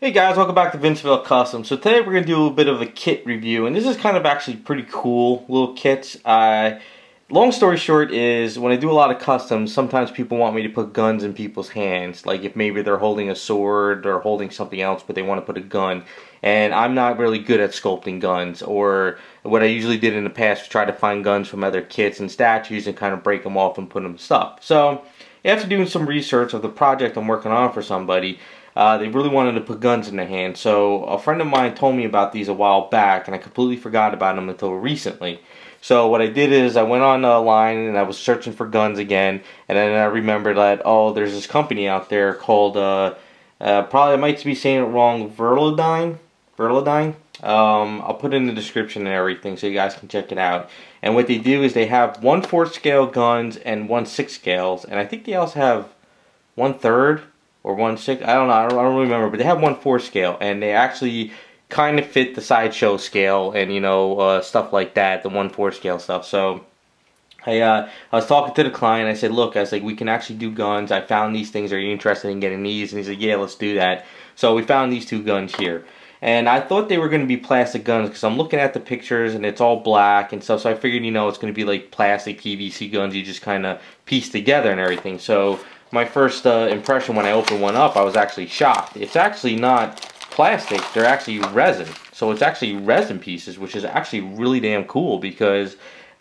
Hey guys, welcome back to Vinceville Custom. So today we're going to do a little bit of a kit review, and this is kind of actually pretty cool little kits. Uh, long story short is, when I do a lot of customs, sometimes people want me to put guns in people's hands. Like if maybe they're holding a sword or holding something else, but they want to put a gun. And I'm not really good at sculpting guns, or what I usually did in the past was try to find guns from other kits and statues and kind of break them off and put them stuff. So after doing some research of the project I'm working on for somebody, uh, they really wanted to put guns in their hands. So a friend of mine told me about these a while back, and I completely forgot about them until recently. So what I did is I went online and I was searching for guns again, and then I remembered that oh, there's this company out there called uh, uh, probably I might be saying it wrong, Verlodyne. Verlodyne. Um, I'll put in the description and everything so you guys can check it out. And what they do is they have one fourth scale guns and one six scales, and I think they also have one third or one six. I don't know. I don't, I don't remember, but they have one four scale, and they actually kind of fit the sideshow scale and you know uh, stuff like that, the one four scale stuff. So. I, uh, I was talking to the client. I said, "Look, I was like, we can actually do guns. I found these things. Are you interested in getting these?" And he said, "Yeah, let's do that." So we found these two guns here, and I thought they were going to be plastic guns because I'm looking at the pictures and it's all black and stuff. So I figured, you know, it's going to be like plastic PVC guns. You just kind of piece together and everything. So my first uh, impression when I opened one up, I was actually shocked. It's actually not plastic, they're actually resin. So it's actually resin pieces, which is actually really damn cool because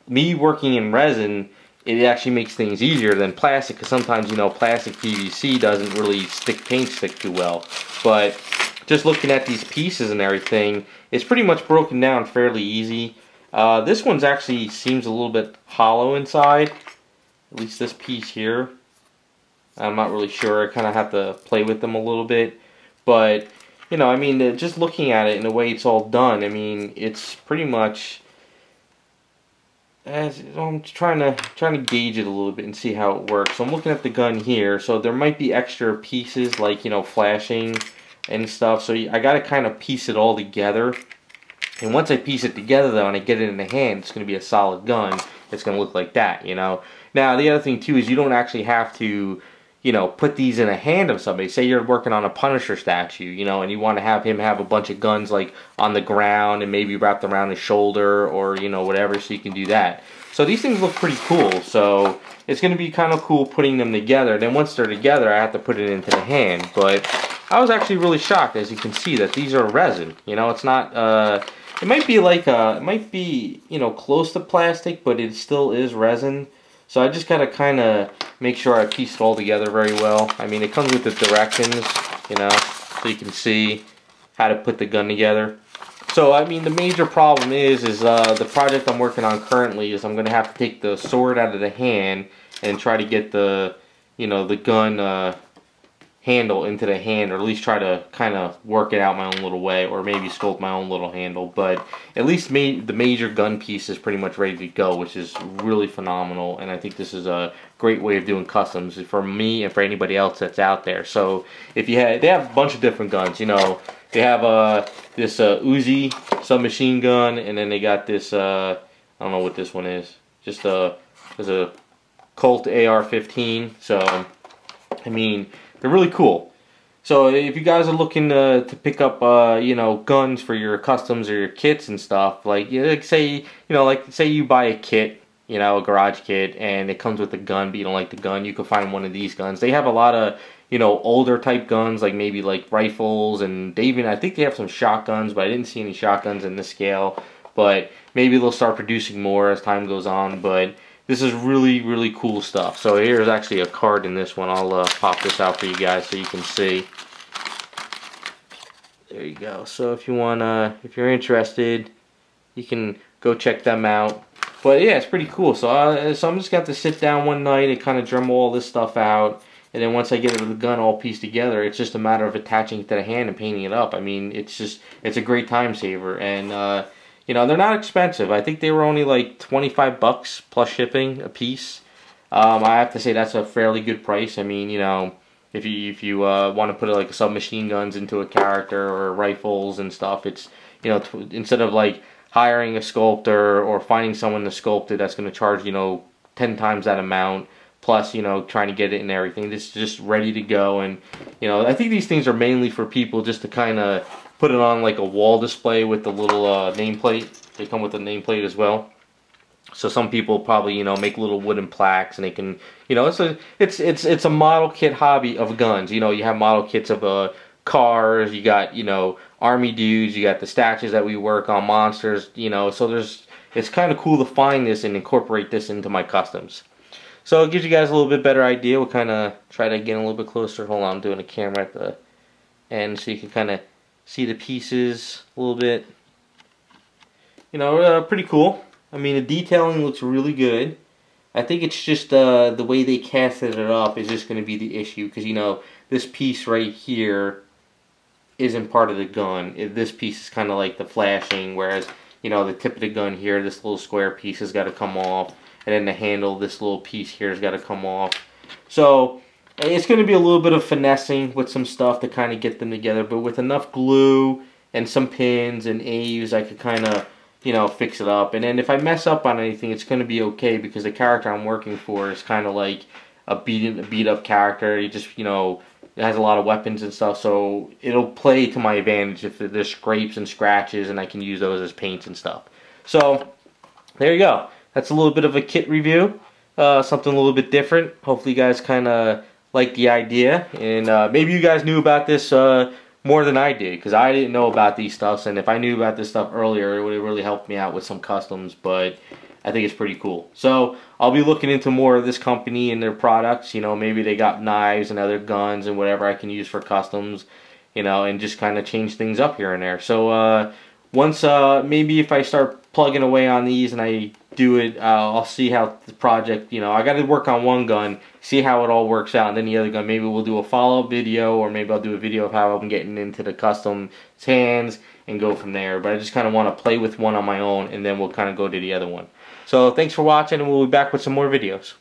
me working in resin, it actually makes things easier than plastic because sometimes, you know, plastic PVC doesn't really stick paint stick too well. But just looking at these pieces and everything, it's pretty much broken down fairly easy. Uh, this one's actually seems a little bit hollow inside. At least this piece here. I'm not really sure. I kind of have to play with them a little bit. But, you know, I mean, uh, just looking at it and the way it's all done, I mean, it's pretty much... As, I'm trying to trying to gauge it a little bit and see how it works. So I'm looking at the gun here. So there might be extra pieces like, you know, flashing and stuff. So I got to kind of piece it all together. And once I piece it together, though, and I get it in the hand, it's going to be a solid gun. It's going to look like that, you know. Now, the other thing, too, is you don't actually have to you know, put these in a hand of somebody. Say you're working on a Punisher statue, you know, and you want to have him have a bunch of guns like on the ground and maybe wrapped around his shoulder or, you know, whatever, so you can do that. So these things look pretty cool, so it's going to be kind of cool putting them together. Then once they're together, I have to put it into the hand. But I was actually really shocked, as you can see, that these are resin. You know, it's not, uh, it might be like, a, it might be, you know, close to plastic, but it still is resin. So I just got to kind of make sure I piece it all together very well. I mean, it comes with the directions, you know, so you can see how to put the gun together. So, I mean, the major problem is, is uh, the project I'm working on currently is I'm going to have to take the sword out of the hand and try to get the, you know, the gun uh, handle into the hand or at least try to kind of work it out my own little way or maybe sculpt my own little handle. But at least the major gun piece is pretty much ready to go which is really phenomenal and I think this is a great way of doing customs for me and for anybody else that's out there. So if you had they have a bunch of different guns you know. They have uh, this uh, Uzi submachine gun and then they got this uh, I don't know what this one is. Just a uh, there's a Colt AR-15 so I mean they're really cool. So if you guys are looking to, to pick up, uh, you know, guns for your customs or your kits and stuff, like, you know, say, you know, like, say you buy a kit, you know, a garage kit, and it comes with a gun, but you don't like the gun, you can find one of these guns. They have a lot of, you know, older type guns, like maybe like rifles, and they even, I think they have some shotguns, but I didn't see any shotguns in this scale. But maybe they'll start producing more as time goes on, but this is really, really cool stuff. So here's actually a card in this one. I'll uh, pop this out for you guys so you can see. There you go. So if you want to, if you're interested, you can go check them out. But yeah, it's pretty cool. So, uh, so I'm just going to sit down one night and kind of drum all this stuff out. And then once I get it with the gun all pieced together, it's just a matter of attaching it to the hand and painting it up. I mean, it's just, it's a great time saver. And, uh, you know, they're not expensive. I think they were only like 25 bucks plus shipping a piece. Um, I have to say that's a fairly good price. I mean, you know, if you if you uh, want to put like submachine guns into a character or rifles and stuff, it's you know instead of like hiring a sculptor or finding someone to sculpt it that's going to charge you know 10 times that amount plus you know trying to get it and everything. This is just ready to go, and you know I think these things are mainly for people just to kind of put it on like a wall display with the little uh, nameplate. They come with a nameplate as well. So some people probably you know make little wooden plaques and they can you know it's a it's it's it's a model kit hobby of guns. You know you have model kits of uh, cars. You got you know army dudes. You got the statues that we work on monsters. You know so there's it's kind of cool to find this and incorporate this into my customs. So it gives you guys a little bit better idea. We'll kind of try to get a little bit closer. Hold on, I'm doing a camera at the end so you can kind of see the pieces a little bit. You know, uh, pretty cool. I mean, the detailing looks really good. I think it's just uh, the way they casted it up is just going to be the issue because, you know, this piece right here isn't part of the gun. This piece is kind of like the flashing, whereas, you know, the tip of the gun here, this little square piece has got to come off. And then the handle, this little piece here has got to come off. So, it's going to be a little bit of finessing with some stuff to kind of get them together. But with enough glue and some pins and A's, I could kind of you know, fix it up. And then if I mess up on anything, it's going to be okay because the character I'm working for is kind of like a beat, a beat up character. He just, you know, has a lot of weapons and stuff, so it'll play to my advantage if there's scrapes and scratches, and I can use those as paints and stuff. So, there you go. That's a little bit of a kit review. Uh, something a little bit different. Hopefully you guys kind of like the idea. And uh, maybe you guys knew about this uh, more than I did because I didn't know about these stuffs and if I knew about this stuff earlier it would have really helped me out with some customs but I think it's pretty cool. So I'll be looking into more of this company and their products. You know, maybe they got knives and other guns and whatever I can use for customs. You know, and just kind of change things up here and there. So uh, once uh, maybe if I start plugging away on these and I do it, uh, I'll see how the project, you know, I got to work on one gun, see how it all works out, and then the other gun, maybe we'll do a follow-up video, or maybe I'll do a video of how I'm getting into the custom hands and go from there. But I just kind of want to play with one on my own, and then we'll kind of go to the other one. So thanks for watching, and we'll be back with some more videos.